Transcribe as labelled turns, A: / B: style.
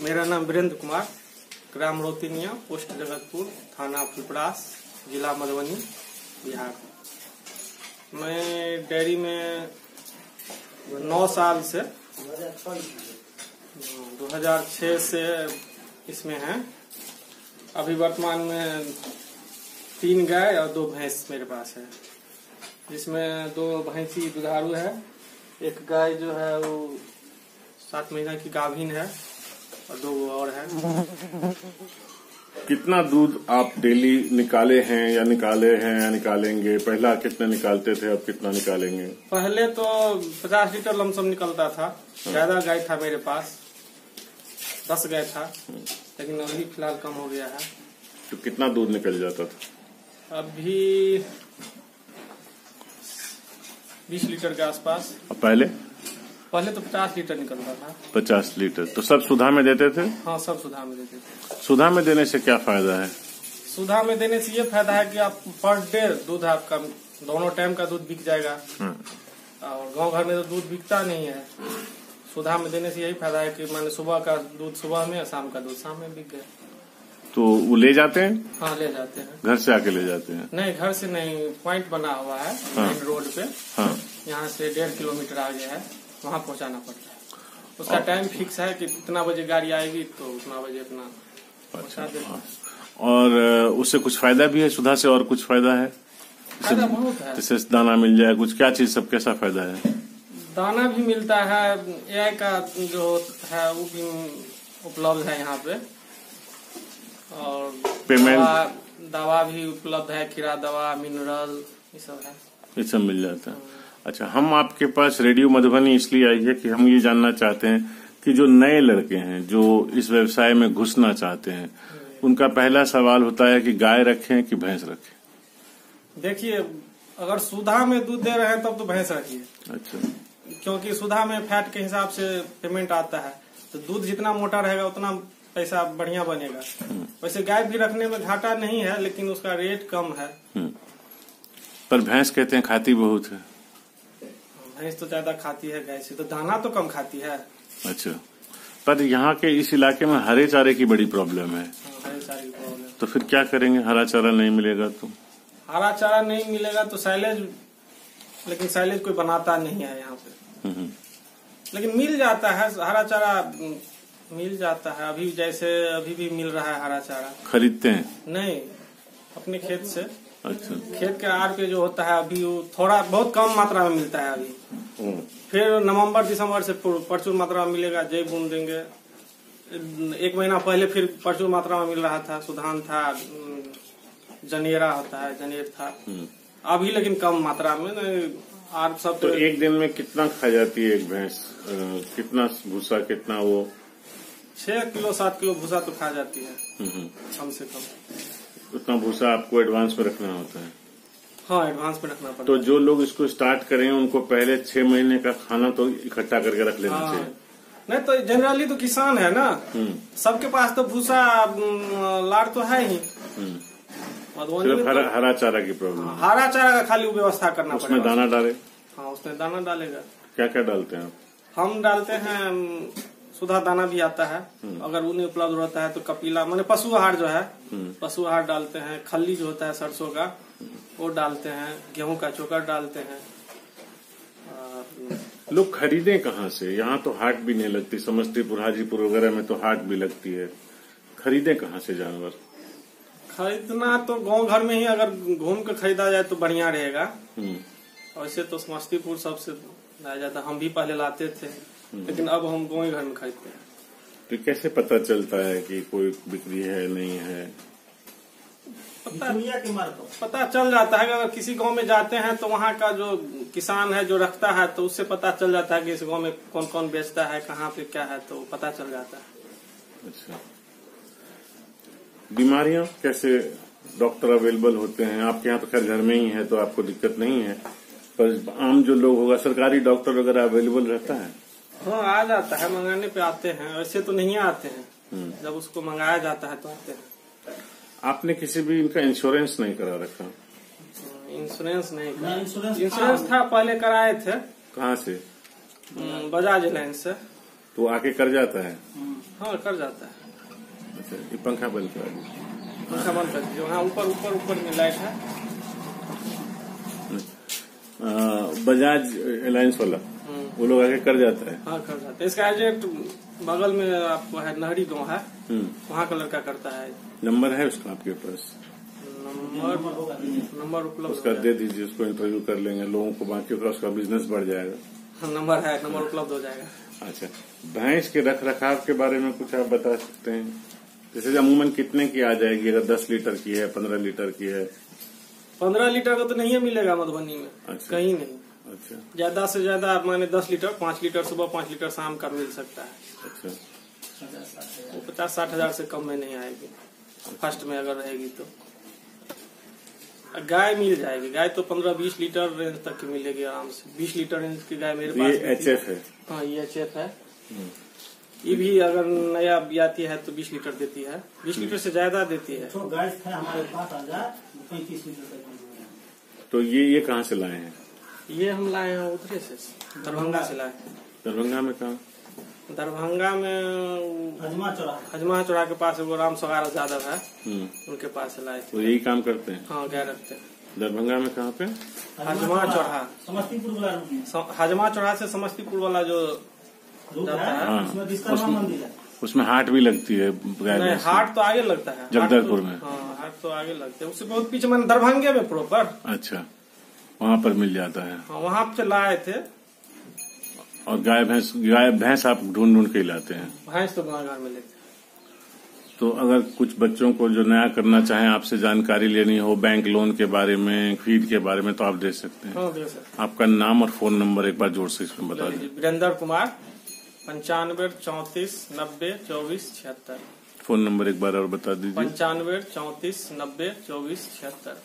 A: मेरा नाम वीरेंद्र कुमार, ग्राम रोतिनिया, पोस्ट जगतपुर, थाना फुलपरास जिला मधुबनी, बिहार। मैं डेयरी में नौ साल से 2006 से इसमें है। अभी वर्तमान में तीन गाय और दो भैंस मेरे पास है। जिसमें दो भैंसी दुधारू है, एक गाय जो है वो सात महीना की गाभिन है। और दो और है।
B: कितना दूध आप डेली निकाले हैं या निकाले हैं या निकालेंगे? पहला कितना निकालते थे अब कितना निकालेंगे?
A: पहले तो पचास लीटर लमसम निकलता था। ज़्यादा गाय था मेरे पास। दस गाय था। लेकिन अभी फ़िलहाल कम हो गया है।
B: तो कितना दूध निकल जाता था?
A: अभी बीस लीटर के आसपास।
B: अब पहले?
A: पहले तो पचास लीटर निकलता था।
B: पचास लीटर। तो सब सुधा में देते थे?
A: हाँ सब सुधा में देते थे।
B: सुधा में देने से क्या फ़ायदा है?
A: सुधा में देने से ये फ़ायदा है कि आप पर डे दूध आपका दोनों टाइम का दूध बिक जाएगा।
B: हम्म।
A: और गाँव घर में तो दूध बिकता नहीं है। सुधा में देने से यही फ़ायदा है कि मैंने सुबह का दूध सुबह में शाम का दूध शाम में बिक गया।
B: तो वो ले जाते हैं?
A: हाँ ले जाते हैं।
B: घर से आके ले जाते हैं?
A: नहीं घर से नहीं पॉइंट बना हुआ है
B: हाँ।
A: रोड पे।
B: हाँ।
A: यहाँ से डेढ़ किलोमीटर आगे है। वहाँ पहुँचाना पड़ता है। उसका टाइम फिक्स है कि इतना बजे गाड़ी आएगी तो उतना बजे अपना
B: अच्छा
A: पहुँचा देते
B: हाँ। और उससे कुछ फ़ायदा भी है सुधा से और कुछ फ़ायदा है?
A: है।
B: जैसे दाना मिल जाए कुछ क्या चीज़ सब कैसा फ़ायदा है?
A: दाना भी मिलता है एआई का जो है वो भी उपलब्ध है यहाँ पे। और
B: पेमेंट?
A: दवा, भी उपलब्ध है खीरा दवा मिनरल ये सब है।
B: ये सब मिल जाता है। अच्छा हम आपके पास रेडियो मधुबनी इसलिए आई है कि हम ये जानना चाहते हैं कि जो नए लड़के हैं जो इस व्यवसाय में घुसना चाहते हैं उनका पहला सवाल होता है कि गाय रखें कि भैंस रखें?
A: देखिए अगर सुधा में दूध दे रहे हैं तब तो भैंस रखिए।
B: अच्छा।
A: क्योंकि सुधा में फैट के हिसाब से पेमेंट आता है तो दूध जितना मोटा रहेगा उतना पैसा बढ़िया बनेगा। वैसे गाय भी रखने में घाटा नहीं है लेकिन उसका रेट कम है।
B: हम्म। पर भैंस कहते हैं खाती बहुत है।
A: भैंस तो ज़्यादा खाती है गाय से तो दाना तो कम खाती है।
B: अच्छा। पर यहाँ के इस इलाके में हरे चारे की बड़ी प्रॉब्लम है।
A: हाँ, प्रॉब्लम
B: तो फिर क्या करेंगे? हरा चारा नहीं मिलेगा तो?
A: हरा चारा नहीं मिलेगा तो साइलेज लेकिन साइलेज कोई बनाता नहीं है यहाँ पे।
B: हम्म।
A: लेकिन मिल जाता है हरा चारा मिल जाता है। अभी जैसे अभी भी मिल रहा है हरा चारा।
B: खरीदते हैं?
A: नहीं अपने खेत से।
B: अच्छा।
A: खेत के आर के जो होता है अभी वो थोड़ा बहुत कम मात्रा में मिलता है अभी।
B: हम्म।
A: फिर नवंबर दिसंबर से प्रचुर मात्रा में मिलेगा जय बून देंगे। एक महीना पहले फिर प्रचुर मात्रा में मिल रहा था सुधान था जनेरा होता है जनेर था।
B: हम्म।
A: अभी लेकिन कम मात्रा में आप सब
B: तो एक दिन में कितना खा जाती है एक भैंस? कितना भूसा कितना वो?
A: छह किलो सात किलो भूसा तो खा जाती है
B: हम्म।
A: कम से कम।
B: उतना भूसा आपको एडवांस में रखना होता है।
A: हाँ एडवांस में रखना पड़ता
B: तो जो लोग इसको स्टार्ट करें उनको पहले छह महीने का खाना तो इकट्ठा करके रख लेना
A: हाँ।
B: चाहिए।
A: नहीं तो जनरली तो किसान है ना।
B: हम्म,
A: सबके पास तो भूसा लार तो है ही।
B: हम्म। सिर्फ़ हरा,
A: तो
B: हरा चारा की प्रॉब्लम है
A: हरा चारा का खाली व्यवस्था करना
B: उसमें दाना डाले।
A: हाँ उसमें दाना डालेगा।
B: क्या क्या डालते हैं आप?
A: हम डालते हैं सुधा दाना भी आता है। अगर वो नहीं उपलब्ध रहता है तो कपीला माने पशु आहार जो है
B: हम्म।
A: पशु आहार डालते हैं। खल्ली जो होता है सरसों का वो डालते हैं। गेहूँ का चोकर डालते हैं।
B: लोग खरीदे कहाँ से? यहाँ तो हाट भी नहीं लगती। समस्तीपुर हाजीपुर वगैरह में तो हाट भी लगती है। खरीदे कहाँ से जानवर?
A: खरीदना तो गाँव घर में ही अगर घूम कर खरीदा जाए तो बढ़िया रहेगा।
B: हम्म,
A: वैसे तो समस्तीपुर सबसे लाया जाता हम भी पहले लाते थे। लेकिन अब हम गाँव घर में खरीदते हैं।
B: तो कैसे पता चलता है कि कोई बिक्री है नहीं है?
A: पता पता चल जाता है कि अगर किसी गाँव में जाते हैं तो वहाँ का जो किसान है जो रखता है तो उससे पता चल जाता है कि इस गाँव में कौन कौन बेचता है कहाँ पे क्या है तो पता चल जाता है।
B: अच्छा। बीमारियाँ कैसे डॉक्टर अवेलेबल होते हैं? आपके यहाँ तो खैर घर में ही है तो आपको दिक्कत नहीं है पर आम जो लोग होगा सरकारी डॉक्टर वगैरह अवेलेबल रहता है?
A: हाँ आ जाता है मंगाने पे आते हैं। वैसे तो नहीं आते हैं।
B: हम्म।
A: जब उसको मंगाया जाता है तो आते हैं।
B: आपने किसी भी इनका इंश्योरेंस नहीं करा रखा?
A: इंश्योरेंस नहीं करा।
C: इंश्योरेंस
A: इंश्योरेंस था। पहले कराए थे।
B: कहाँ से?
A: हम्म, बजाज एलायंस से।
B: तो आके कर जाता है?
A: हाँ कर जाता है।
B: अच्छा ये पंखा बंद करा
A: पंखा बंद कर दीजिए। वहाँ ऊपर ऊपर ऊपर में लाइट है।
B: बजाज अलायंस वाला।
A: हम्म,
B: वो लोग आगे कर जाता है।
A: हाँ कर जाता है। इसका एजेंट बगल में आपको है नहरी गाँव है।
B: हम्म,
A: वहाँ का लड़का करता है।
B: नंबर है उसका आपके पास?
A: नंबर नंबर उपलब्ध
B: उसका दे दीजिए उसको इंटरव्यू कर लेंगे लोगों को बाकी उसका बिज़नेस बढ़ जाएगा।
A: जाएगा। नंबर है नंबर उपलब्ध हो जाएगा।
B: अच्छा भैंस के रख रखाव के बारे में कुछ आप बता सकते हैं? जैसे अमूमन कितने की आ जाएगी? अगर दस लीटर की है पंद्रह लीटर की है।
A: पंद्रह लीटर का तो नहीं मिलेगा मधुबनी में।
B: अच्छा।
A: कहीं नहीं।
B: अच्छा।
A: ज़्यादा से ज़्यादा माने दस लीटर पाँच लीटर सुबह पाँच लीटर शाम का मिल सकता है।
B: अच्छा।
A: वो पचास साठ हज़ार से कम में नहीं आएगी। फ़र्स्ट में अगर रहेगी तो। गाय मिल जाएगी। गाय तो पंद्रह बीस लीटर रेंज तक की मिलेगी आराम से। बीस लीटर रेंज की गाय मेरे पास
B: एच एफ़ है?
A: हाँ ये एच एफ़ है। ये भी अगर नया ब्याती है तो बीस लीटर देती है। बीस लीटर से ज़्यादा देती है।
C: तो है हमारे पास पैंतीस लीटर तक
B: तो ये ये कहाँ से लाए हैं?
A: ये हम लाए हैं उधरे से। दरभंगा से लाए।
B: दरभंगा में कहा?
A: दरभंगा में
C: हजमा चौराहा।
A: हजमा चौड़ा के पास वो राम सगारा यादव है।
B: हम्म,
A: उनके पास लाए थे।
B: तो यही काम करते हैं?
A: हाँ गाय रखते हैं।
B: दरभंगा में कहाँ पे?
A: हजमा चौरा
C: समस्तीपुर वाला
A: हजमा चौरा से समस्तीपुर वाला जो
C: है
A: है।
C: उसमें
B: उसमें-
C: मंदिर है।
B: उसमें हाट भी लगती है
A: नहीं तो आगे लगता है।
B: जगदलपुर
A: तो-
B: में।
A: हाँ हाट तो आगे लगते है। उससे बहुत पीछे मैंने दरभंगे में प्रॉपर
B: अच्छा। वहाँ पर मिल जाता है।
A: हाँ, वहाँ पे लाए थे।
B: और गाय भैंस गाय भैंस आप ढूंढ ढूंढ के लाते हैं।
A: भैंस तो गाँव में लेते हैं।
B: तो अगर कुछ बच्चों को जो नया करना चाहे आपसे जानकारी लेनी हो बैंक लोन के बारे में फ़ीड के बारे में तो आप दे सकते हैं।
A: हाँ दे सकते
B: आपका नाम और फ़ोन नंबर एक बार ज़ोर से इसमें बता
A: हैं।
B: दें।
A: वीरेंद्र कुमार पंचानवे चौतीस नब्बे चौबीस छिहत्तर।
B: फ़ोन नंबर एक बार और बता दीजिए।
A: पंचानवे चौतीस नब्बे चौबीस छिहत्तर।